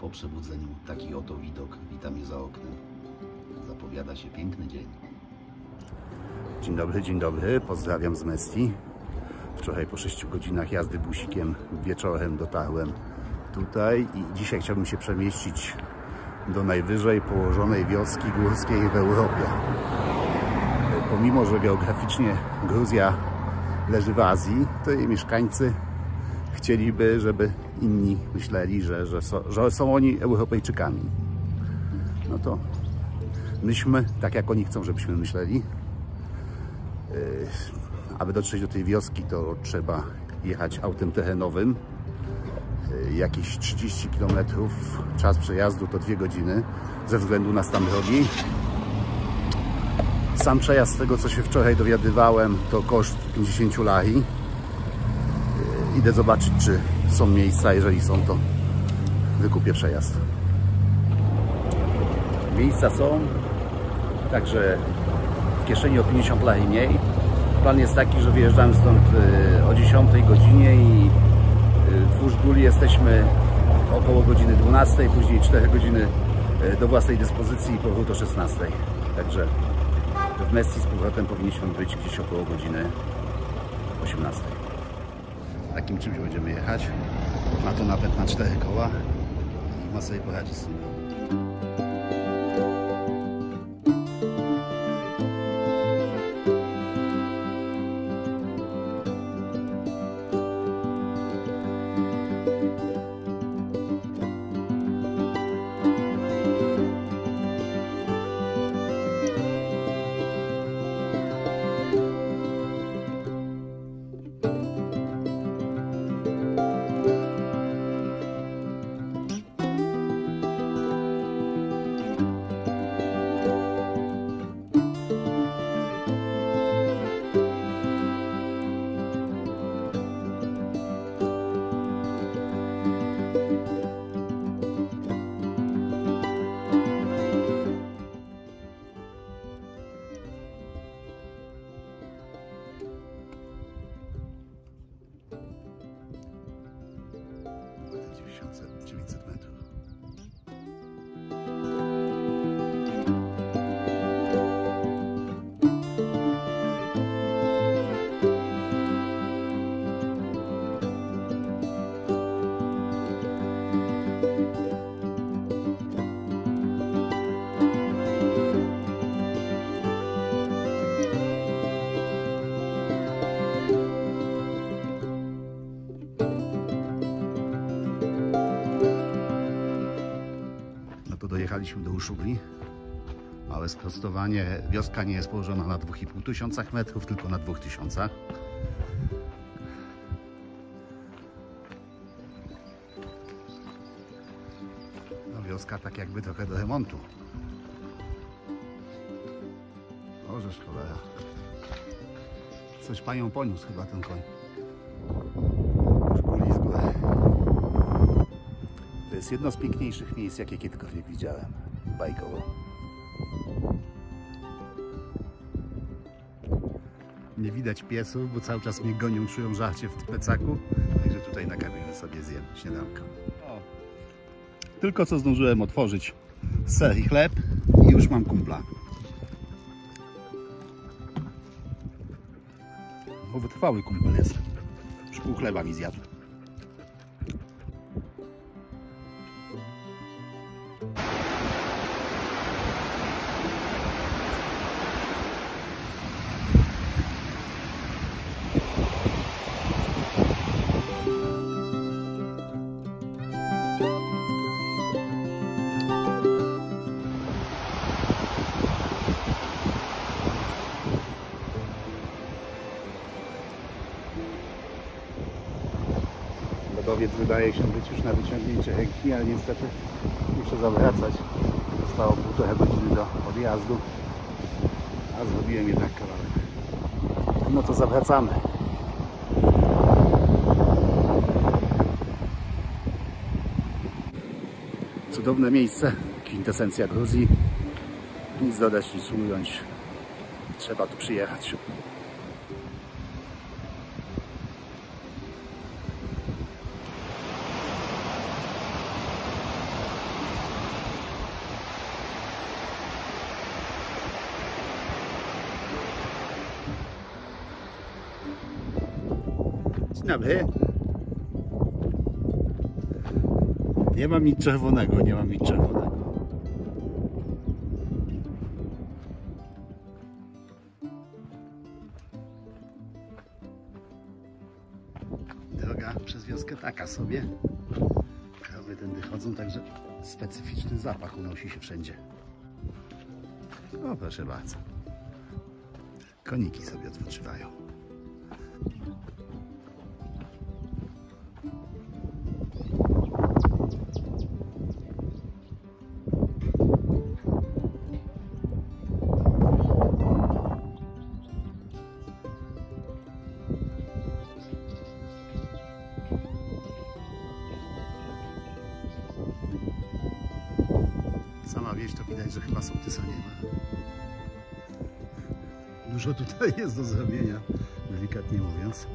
Po przebudzeniu taki oto widok wita mnie za oknem. Zapowiada się piękny dzień. Dzień dobry, dzień dobry. Pozdrawiam z Mestii. Wczoraj po 6 godzinach jazdy busikiem wieczorem dotarłem tutaj i dzisiaj chciałbym się przemieścić do najwyżej położonej wioski górskiej w Europie. Pomimo, że geograficznie Gruzja leży w Azji, to jej mieszkańcy chcieliby, żeby inni myśleli, że, że, so, że są oni Europejczykami. No to myślmy tak, jak oni chcą, żebyśmy myśleli. Yy, aby dotrzeć do tej wioski, to trzeba jechać autem terenowym. Yy, jakieś 30 km. Czas przejazdu to 2 godziny ze względu na stan drogi. Sam przejazd z tego, co się wczoraj dowiadywałem, to koszt 50 lahi. Yy, idę zobaczyć, czy są miejsca. Jeżeli są, to wykupię przejazd. Miejsca są, także w kieszeni o 50 lahi mniej. Plan jest taki, że wyjeżdżamy stąd o 10 godzinie i w Dwóżguli jesteśmy około godziny 12, później 4 godziny do własnej dyspozycji i powrót o 16. Także w Messi z powrotem powinniśmy być gdzieś około godziny 18. Takim czymś będziemy jechać. Ma to napęd na 4 koła i ma sobie poradzić z tym. Dojechaliśmy do Uszugli. Małe sprostowanie. Wioska nie jest położona na 2,5 tysiącach metrów, tylko na 2000. No wioska tak jakby trochę do remontu. Ożeż cholera. Coś panią poniósł chyba ten koń. To jest jedno z piękniejszych miejsc, jakie kiedykolwiek widziałem. Bajkowo. Nie widać piesów, bo cały czas mnie gonią, czują żarcie w plecaku. Także tutaj na kabinie sobie zjem śniadanko. O. Tylko co zdążyłem otworzyć ser i chleb i już mam kumpla. Bo wytrwały kumpel jest. Już pół chleba mi zjadł. Lodowiec wydaje się być już na wyciągnięcie ręki, ale niestety muszę zawracać. Zostało półtora godziny do odjazdu, a zrobiłem jednak kawałek. No to zawracamy. Cudowne miejsce, kwintesencja Gruzji. Nic dodać, nic ująć. Trzeba tu przyjechać. Dzień dobry. Nie mam nic czerwonego, nie mam nic czerwonego. Droga przez wioskę taka sobie. Krowy tędy chodzą, także specyficzny zapach unosi się wszędzie. O, proszę bardzo. Koniki sobie odpoczywają. Sama wieś to widać, że chyba sołtysa nie ma. Dużo tutaj jest do zrobienia, delikatnie mówiąc.